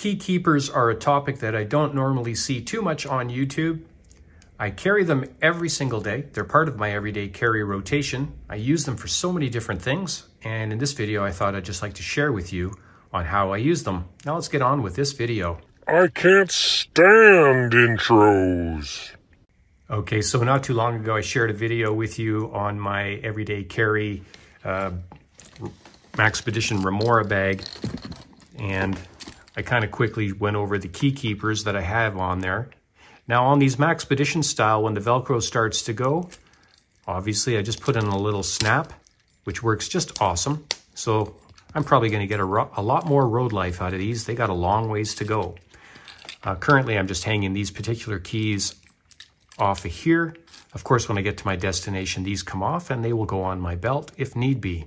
Key keepers are a topic that I don't normally see too much on YouTube. I carry them every single day. They're part of my everyday carry rotation. I use them for so many different things. And in this video, I thought I'd just like to share with you on how I use them. Now let's get on with this video. I can't stand intros. Okay, so not too long ago, I shared a video with you on my everyday carry uh, Maxpedition Remora bag. And I kind of quickly went over the key keepers that I have on there. Now on these Maxpedition style, when the Velcro starts to go, obviously I just put in a little snap, which works just awesome. So I'm probably going to get a, a, lot more road life out of these. They got a long ways to go. Uh, currently, I'm just hanging these particular keys off of here. Of course, when I get to my destination, these come off and they will go on my belt if need be.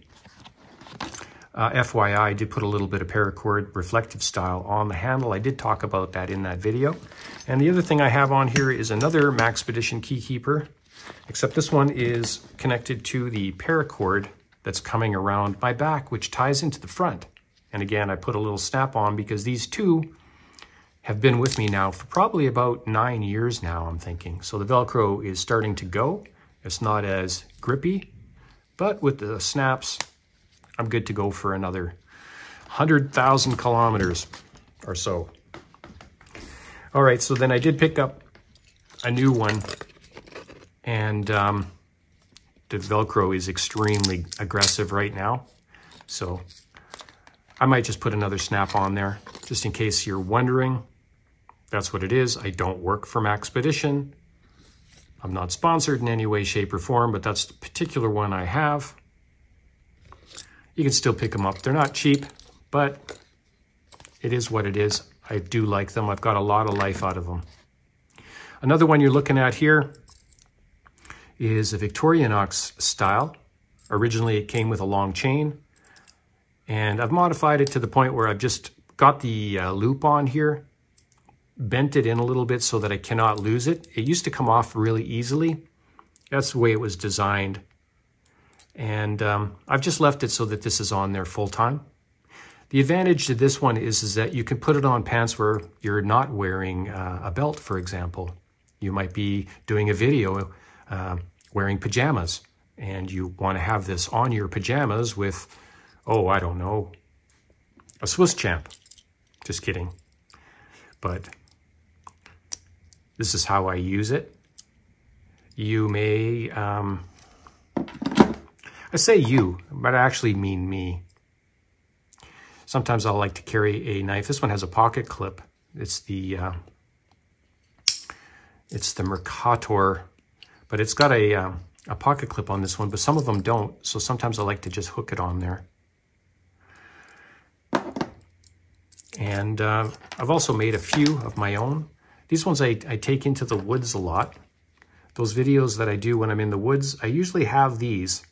Uh, FYI, I did put a little bit of paracord reflective style on the handle. I did talk about that in that video. And the other thing I have on here is another Maxpedition key keeper, except this one is connected to the paracord that's coming around my back, which ties into the front. And again, I put a little snap on because these two have been with me now for probably about nine years now, I'm thinking. So the Velcro is starting to go. It's not as grippy, but with the snaps, I'm good to go for another 100,000 kilometers or so. All right, so then I did pick up a new one and um, the Velcro is extremely aggressive right now. So I might just put another snap on there just in case you're wondering. That's what it is. I don't work for Maxpedition. I'm not sponsored in any way, shape, or form, but that's the particular one I have you can still pick them up. They're not cheap, but it is what it is. I do like them. I've got a lot of life out of them. Another one you're looking at here is a Victorinox style. Originally, it came with a long chain, and I've modified it to the point where I've just got the uh, loop on here, bent it in a little bit so that I cannot lose it. It used to come off really easily. That's the way it was designed. And um, I've just left it so that this is on there full time. The advantage to this one is, is that you can put it on pants where you're not wearing uh, a belt, for example. You might be doing a video uh, wearing pajamas, and you want to have this on your pajamas with, oh, I don't know, a Swiss champ. Just kidding. But this is how I use it. You may... Um, I say you, but I actually mean me. Sometimes I'll like to carry a knife. This one has a pocket clip. It's the uh, it's the Mercator, but it's got a uh, a pocket clip on this one. But some of them don't, so sometimes I like to just hook it on there. And uh, I've also made a few of my own. These ones I, I take into the woods a lot. Those videos that I do when I'm in the woods, I usually have these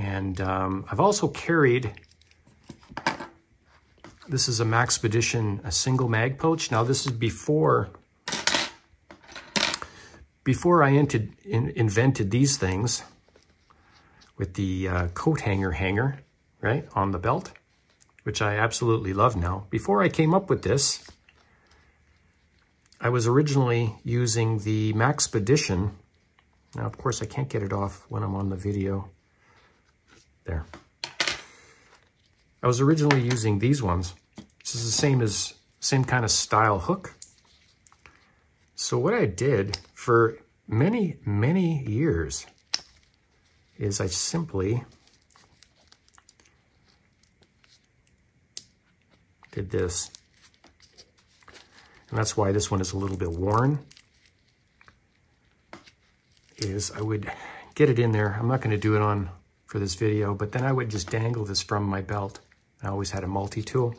and um, I've also carried, this is a Maxpedition, a single mag pouch. Now this is before, before I entered, in, invented these things with the uh, coat hanger hanger, right, on the belt, which I absolutely love now. Before I came up with this, I was originally using the Maxpedition. Now, of course, I can't get it off when I'm on the video. There. I was originally using these ones. This is the same as same kind of style hook. So what I did for many, many years is I simply did this. And that's why this one is a little bit worn, is I would get it in there. I'm not going to do it on for this video, but then I would just dangle this from my belt. I always had a multi-tool.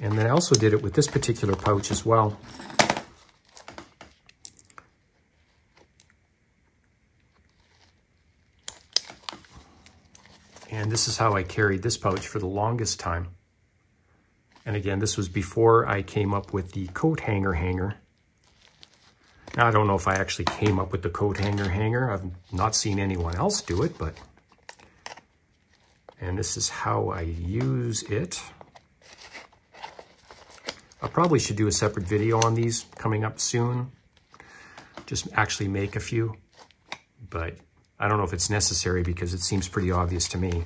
And then I also did it with this particular pouch as well. And this is how I carried this pouch for the longest time. And again, this was before I came up with the coat hanger hanger. I don't know if I actually came up with the coat hanger hanger. I've not seen anyone else do it, but... And this is how I use it. I probably should do a separate video on these coming up soon. Just actually make a few, but I don't know if it's necessary because it seems pretty obvious to me.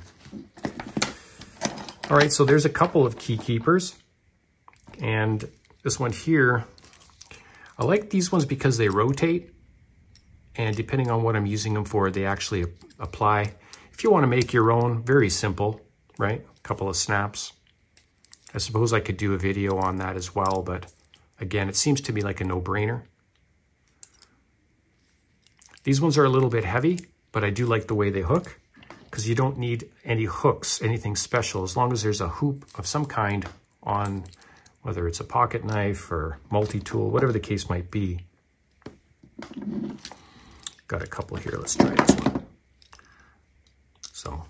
All right, so there's a couple of key keepers. And this one here, I like these ones because they rotate. And depending on what I'm using them for, they actually apply. If you want to make your own, very simple, right? A couple of snaps. I suppose I could do a video on that as well, but again, it seems to me like a no-brainer. These ones are a little bit heavy, but I do like the way they hook because you don't need any hooks, anything special, as long as there's a hoop of some kind on, whether it's a pocket knife or multi-tool, whatever the case might be. Got a couple here, let's try this one. So,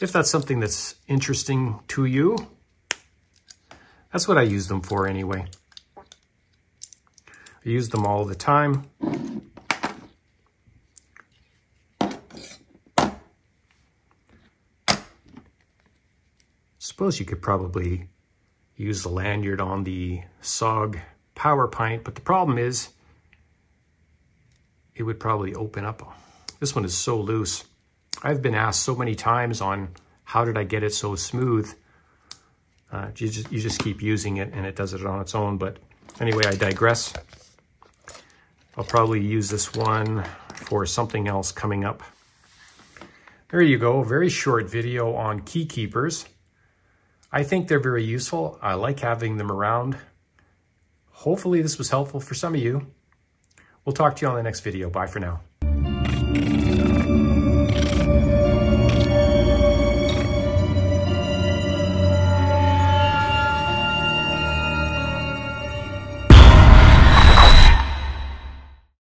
if that's something that's interesting to you, that's what I use them for anyway. I use them all the time. Suppose you could probably use the lanyard on the SOG power pint, but the problem is it would probably open up. This one is so loose. I've been asked so many times on how did I get it so smooth. Uh, you, just, you just keep using it and it does it on its own. But anyway, I digress. I'll probably use this one for something else coming up. There you go, very short video on key keepers. I think they're very useful. I like having them around. Hopefully this was helpful for some of you. We'll talk to you on the next video. Bye for now.